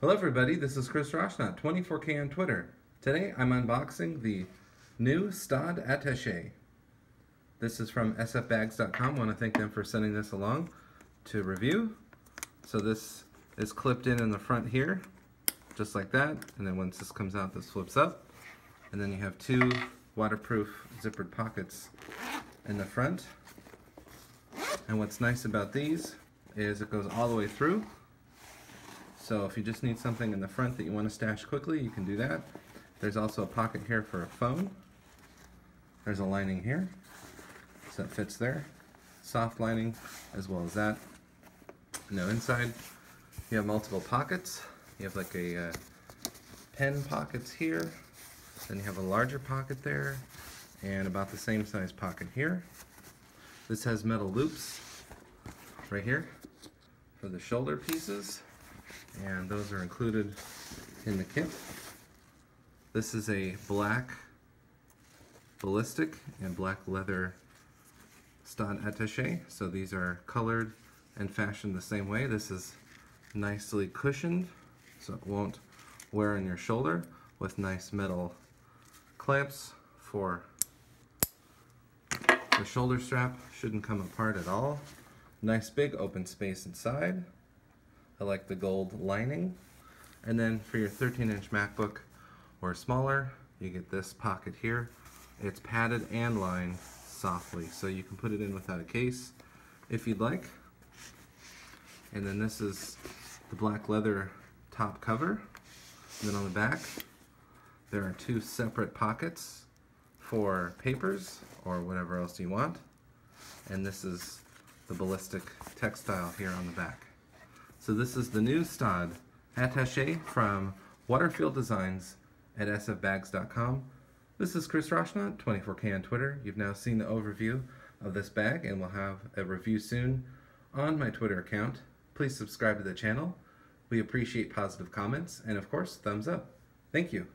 Hello everybody, this is Chris Rauschnot, 24K on Twitter. Today I'm unboxing the new Staad Attaché. This is from sfbags.com. I want to thank them for sending this along to review. So this is clipped in in the front here, just like that. And then once this comes out, this flips up. And then you have two waterproof zippered pockets in the front. And what's nice about these is it goes all the way through. So if you just need something in the front that you want to stash quickly, you can do that. There's also a pocket here for a phone. There's a lining here, so it fits there. Soft lining as well as that. Now inside, you have multiple pockets. You have like a uh, pen pockets here. Then you have a larger pocket there, and about the same size pocket here. This has metal loops right here for the shoulder pieces and those are included in the kit. This is a black ballistic and black leather Staad attache so these are colored and fashioned the same way. This is nicely cushioned so it won't wear on your shoulder with nice metal clamps for the shoulder strap shouldn't come apart at all. Nice big open space inside. I like the gold lining. And then for your 13 inch MacBook or smaller, you get this pocket here. It's padded and lined softly, so you can put it in without a case if you'd like. And then this is the black leather top cover. And then on the back, there are two separate pockets for papers or whatever else you want. And this is the ballistic textile here on the back. So this is the new Staad Attaché from Waterfield Designs at sfbags.com. This is Chris Rauschnot, 24K on Twitter. You've now seen the overview of this bag and we'll have a review soon on my Twitter account. Please subscribe to the channel. We appreciate positive comments and of course, thumbs up. Thank you.